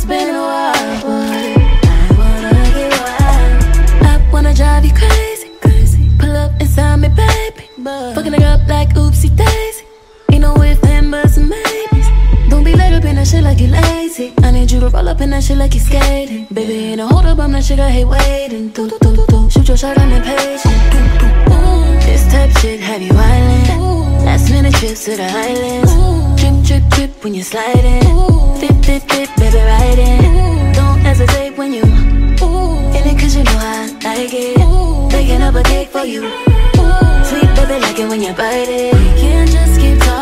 it's been a while, but I wanna get wild. I wanna drive you crazy, crazy. Pull up inside me, baby. Fucking it up like oopsie daisy. Ain't no if, then, but some maybes. Don't be laid up in that shit like you lazy. I need you to roll up in that shit like you skating. Baby, ain't no hold up, I'm that shit, I hate waiting. Do, do, do, do. Shoot your shot, I'm impatient. Do, do, ooh. This type shit have you island. Last minute trips to the islands. Drip, drip, drip when you're sliding. Fit, fit, fit, baby, riding. Don't hesitate when you in it, cause you know I like it. Baking up a cake for you. Sweet baby, like it when you bite it.